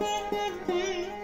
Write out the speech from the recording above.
Música